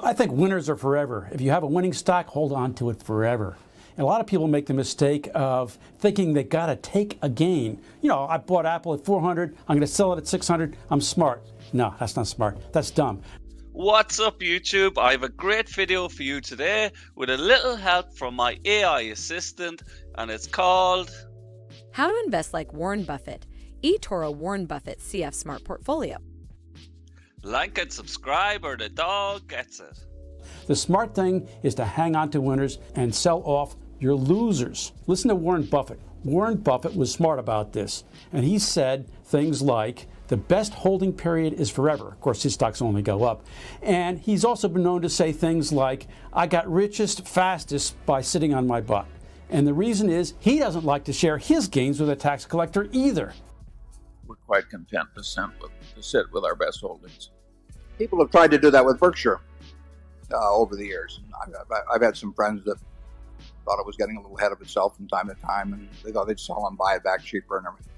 I think winners are forever. If you have a winning stock, hold on to it forever. And a lot of people make the mistake of thinking they got to take a gain. You know, I bought Apple at 400, I'm going to sell it at 600, I'm smart. No, that's not smart. That's dumb. What's up YouTube? I have a great video for you today with a little help from my AI assistant and it's called How to Invest Like Warren Buffett, eToro Warren Buffett CF Smart Portfolio. Like and subscribe or the dog gets it. The smart thing is to hang on to winners and sell off your losers. Listen to Warren Buffett. Warren Buffett was smart about this, and he said things like, the best holding period is forever. Of course, his stocks only go up. And he's also been known to say things like, I got richest fastest by sitting on my butt. And the reason is he doesn't like to share his gains with a tax collector either. We're quite content to, with, to sit with our best holdings. People have tried to do that with Berkshire uh, over the years. I've, I've, had some friends that thought it was getting a little ahead of itself from time to time, and they thought they'd sell and buy it back cheaper and everything.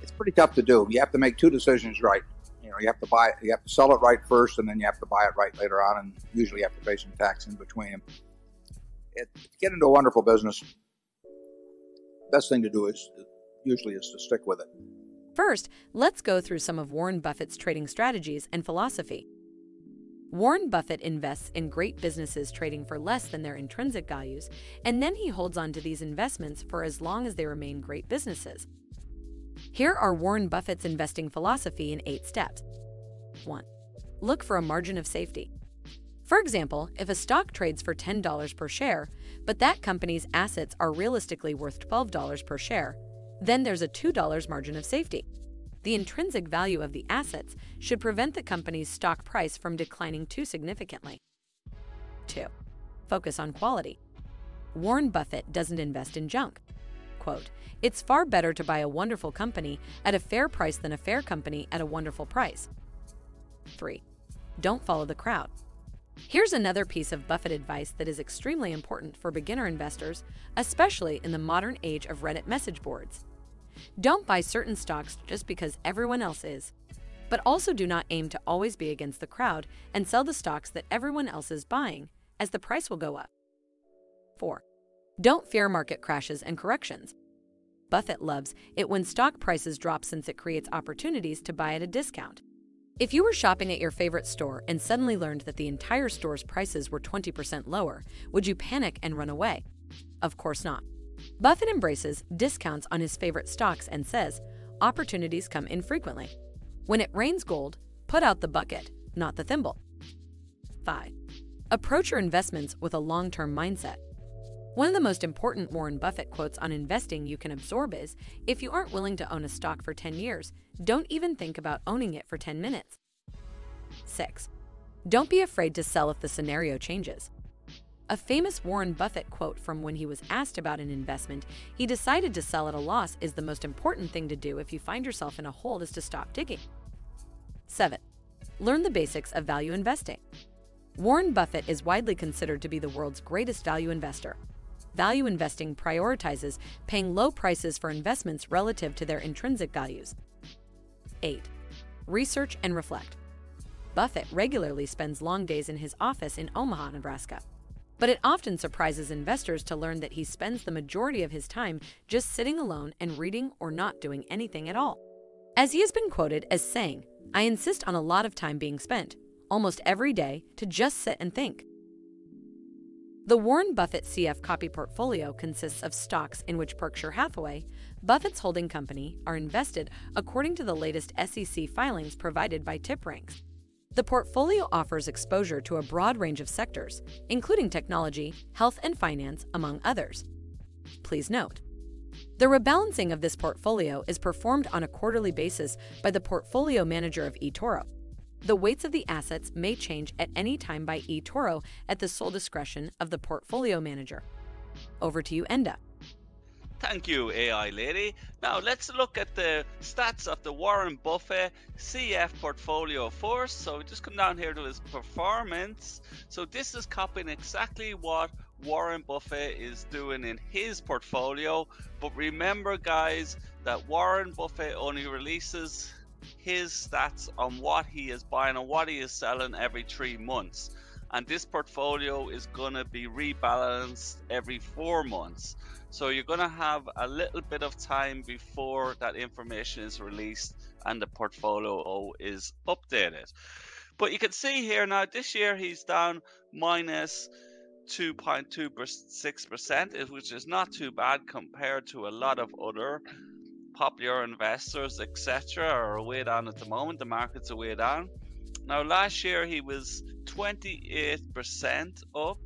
It's pretty tough to do. You have to make two decisions right. You know, you have to buy, it, you have to sell it right first, and then you have to buy it right later on, and usually you have to pay some tax in between. It, get into a wonderful business. Best thing to do is usually is to stick with it. First, let's go through some of Warren Buffett's trading strategies and philosophy. Warren Buffett invests in great businesses trading for less than their intrinsic values, and then he holds on to these investments for as long as they remain great businesses. Here are Warren Buffett's investing philosophy in eight steps. 1. Look for a margin of safety. For example, if a stock trades for $10 per share, but that company's assets are realistically worth $12 per share, then there's a $2 margin of safety the intrinsic value of the assets should prevent the company's stock price from declining too significantly. 2. Focus on quality. Warren Buffett doesn't invest in junk. Quote, it's far better to buy a wonderful company at a fair price than a fair company at a wonderful price. 3. Don't follow the crowd. Here's another piece of Buffett advice that is extremely important for beginner investors, especially in the modern age of Reddit message boards. Don't buy certain stocks just because everyone else is. But also do not aim to always be against the crowd and sell the stocks that everyone else is buying, as the price will go up. 4. Don't fear market crashes and corrections. Buffett loves it when stock prices drop since it creates opportunities to buy at a discount. If you were shopping at your favorite store and suddenly learned that the entire store's prices were 20% lower, would you panic and run away? Of course not. Buffett embraces discounts on his favorite stocks and says, opportunities come infrequently. When it rains gold, put out the bucket, not the thimble. 5. Approach your investments with a long-term mindset. One of the most important Warren Buffett quotes on investing you can absorb is, if you aren't willing to own a stock for 10 years, don't even think about owning it for 10 minutes. 6. Don't be afraid to sell if the scenario changes. A famous Warren Buffett quote from when he was asked about an investment he decided to sell at a loss is the most important thing to do if you find yourself in a hole is to stop digging. 7. Learn the basics of value investing. Warren Buffett is widely considered to be the world's greatest value investor. Value investing prioritizes paying low prices for investments relative to their intrinsic values. 8. Research and reflect. Buffett regularly spends long days in his office in Omaha, Nebraska. But it often surprises investors to learn that he spends the majority of his time just sitting alone and reading or not doing anything at all. As he has been quoted as saying, I insist on a lot of time being spent, almost every day, to just sit and think. The Warren Buffett CF copy portfolio consists of stocks in which Berkshire Hathaway, Buffett's holding company, are invested according to the latest SEC filings provided by TipRanks. The portfolio offers exposure to a broad range of sectors, including technology, health and finance, among others. Please note, the rebalancing of this portfolio is performed on a quarterly basis by the portfolio manager of eToro. The weights of the assets may change at any time by eToro at the sole discretion of the portfolio manager. Over to you, Enda. Thank you, AI lady. Now let's look at the stats of the Warren Buffett CF portfolio first. So we just come down here to his performance. So this is copying exactly what Warren Buffett is doing in his portfolio. But remember, guys, that Warren Buffett only releases his stats on what he is buying and what he is selling every three months. And this portfolio is going to be rebalanced every four months. So you're going to have a little bit of time before that information is released and the portfolio is updated. But you can see here now this year he's down minus 2.26%, which is not too bad compared to a lot of other popular investors, etc., are way down at the moment. The market's are way down. Now, last year he was 28% up,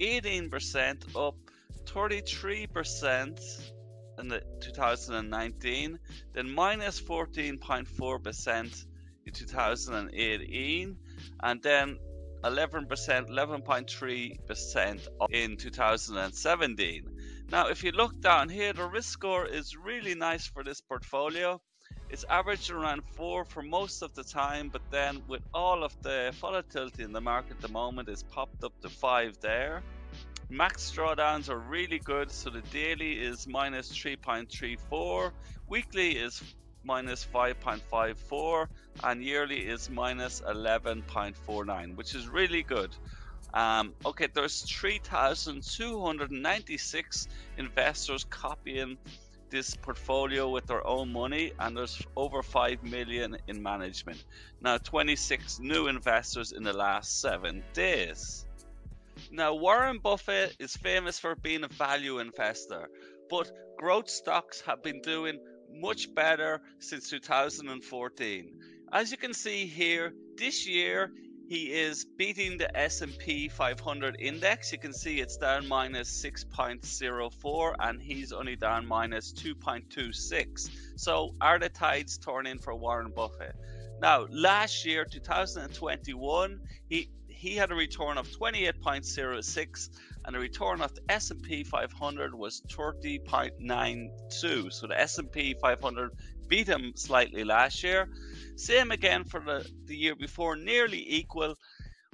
18% up, 33% in the 2019, then minus 14.4% in 2018, and then 11%, 11.3% in 2017. Now, if you look down here, the risk score is really nice for this portfolio. It's averaged around four for most of the time, but then with all of the volatility in the market at the moment, it's popped up to five there. Max drawdowns are really good. So the daily is minus 3.34, weekly is minus 5.54, and yearly is minus 11.49, which is really good. Um, okay, there's 3,296 investors copying this portfolio with their own money, and there's over 5 million in management. Now, 26 new investors in the last seven days. Now, Warren Buffett is famous for being a value investor, but growth stocks have been doing much better since 2014. As you can see here, this year he is beating the S&P 500 index. You can see it's down minus 6.04 and he's only down minus 2.26. So are the tides turning for Warren Buffett? Now, last year, 2021, he he had a return of 28.06 and the return of the S&P 500 was 30.92 so the S&P 500 beat him slightly last year. Same again for the, the year before nearly equal.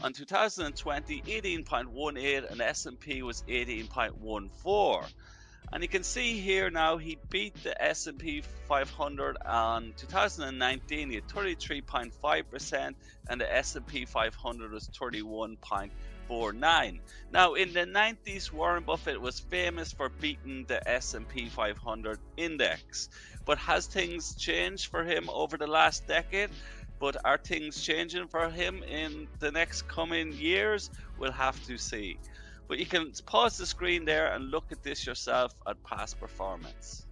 On 2020 18.18 and S&P was 18.14 and you can see here now he beat the S&P 500 on 2019 he had 33.5% and the S&P 500 was 31.49 now in the 90s Warren Buffett was famous for beating the S&P 500 index. But has things changed for him over the last decade? But are things changing for him in the next coming years? We'll have to see. But you can pause the screen there and look at this yourself at past performance.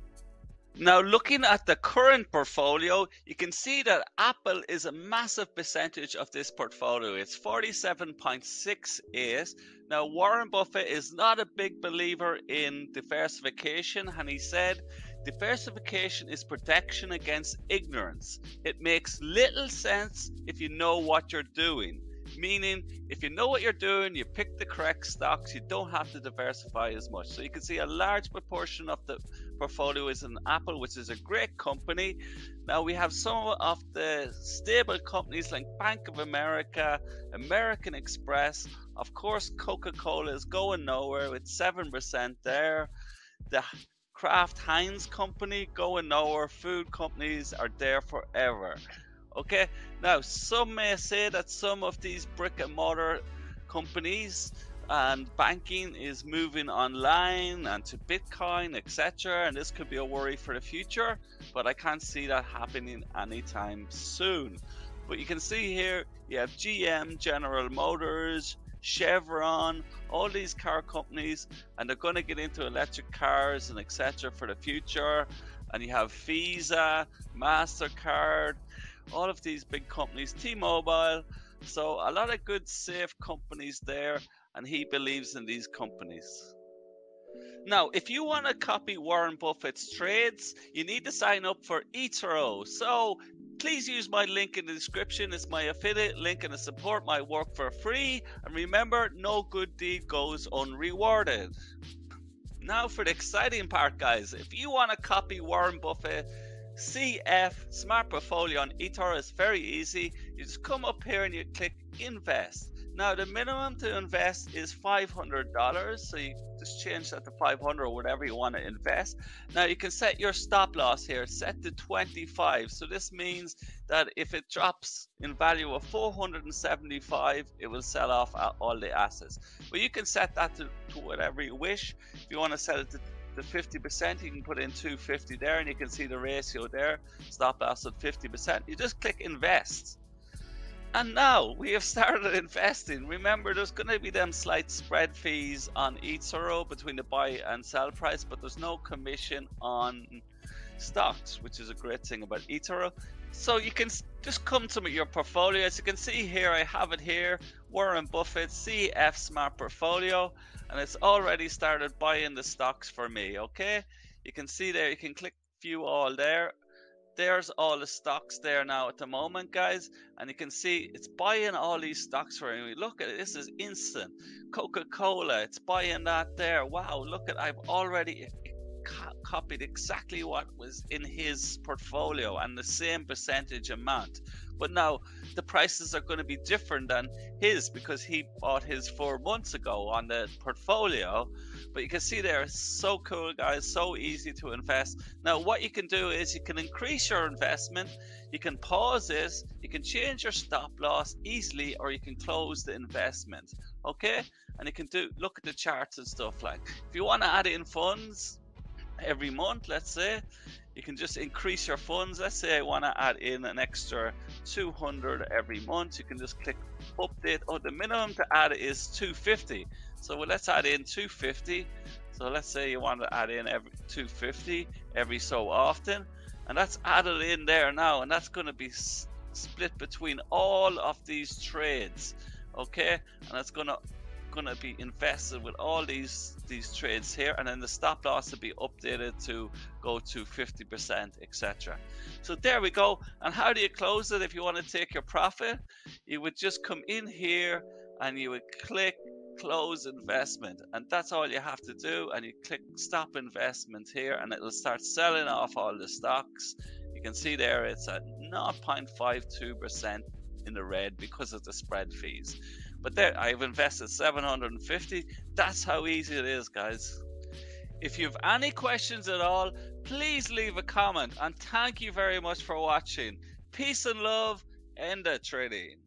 Now, looking at the current portfolio, you can see that Apple is a massive percentage of this portfolio. It's 47.68. Now, Warren Buffett is not a big believer in diversification, and he said diversification is protection against ignorance. It makes little sense if you know what you're doing meaning if you know what you're doing, you pick the correct stocks, you don't have to diversify as much. So you can see a large proportion of the portfolio is in Apple, which is a great company. Now we have some of the stable companies like Bank of America, American Express, of course, Coca Cola is going nowhere with 7% there. The Kraft Heinz company going nowhere. Food companies are there forever. Okay, now some may say that some of these brick and mortar companies and banking is moving online and to Bitcoin, etc. And this could be a worry for the future, but I can't see that happening anytime soon. But you can see here you have GM, General Motors, Chevron, all these car companies, and they're going to get into electric cars and etc. for the future. And you have Visa, MasterCard, all of these big companies, T-Mobile. So a lot of good, safe companies there, and he believes in these companies. Now, if you want to copy Warren Buffett's trades, you need to sign up for eToro. So please use my link in the description. It's my affiliate link and to support my work for free. And remember, no good deed goes unrewarded. Now for the exciting part, guys. If you want to copy Warren Buffett CF Smart Portfolio on eToro is very easy. You just come up here and you click invest. Now the minimum to invest is $500, so you just change that to 500 or whatever you want to invest. Now you can set your stop loss here, set to 25. So this means that if it drops in value of 475, it will sell off all the assets. But you can set that to, to whatever you wish. If you want to set it to the 50%, you can put in 250 there and you can see the ratio there, stop loss at 50%. You just click invest and now we have started investing. Remember, there's going to be them slight spread fees on eToro between the buy and sell price, but there's no commission on stocks, which is a great thing about eToro. So you can just come to your portfolio. As you can see here, I have it here, Warren Buffett CF Smart Portfolio, and it's already started buying the stocks for me, okay? You can see there, you can click view all there. There's all the stocks there now at the moment guys and you can see it's buying all these stocks for me. Look at it this is instant. Coca-cola it's buying that there. Wow look at i've already copied exactly what was in his portfolio and the same percentage amount but now the prices are going to be different than his because he bought his four months ago on the portfolio but you can see they're so cool, guys, so easy to invest. Now, what you can do is you can increase your investment, you can pause this, you can change your stop loss easily, or you can close the investment. Okay, and you can do look at the charts and stuff like. If you want to add in funds every month, let's say, you can just increase your funds. Let's say I want to add in an extra 200 every month. You can just click update. Oh, the minimum to add is 250. So well, let's add in 250. So let's say you want to add in every 250 every so often, and that's added in there now, and that's going to be split between all of these trades, okay? And that's going to going to be invested with all these these trades here and then the stop loss will be updated to go to 50% etc so there we go. And how do you close it? If you want to take your profit you would just come in here and you would click close investment. And that's all you have to do. And you click stop investment here and it'll start selling off all the stocks. You can see there it's at 0.52% in the red because of the spread fees but there I've invested 750 that's how easy it is guys. If you have any questions at all please leave a comment. And thank you very much for watching. Peace and love Enda trading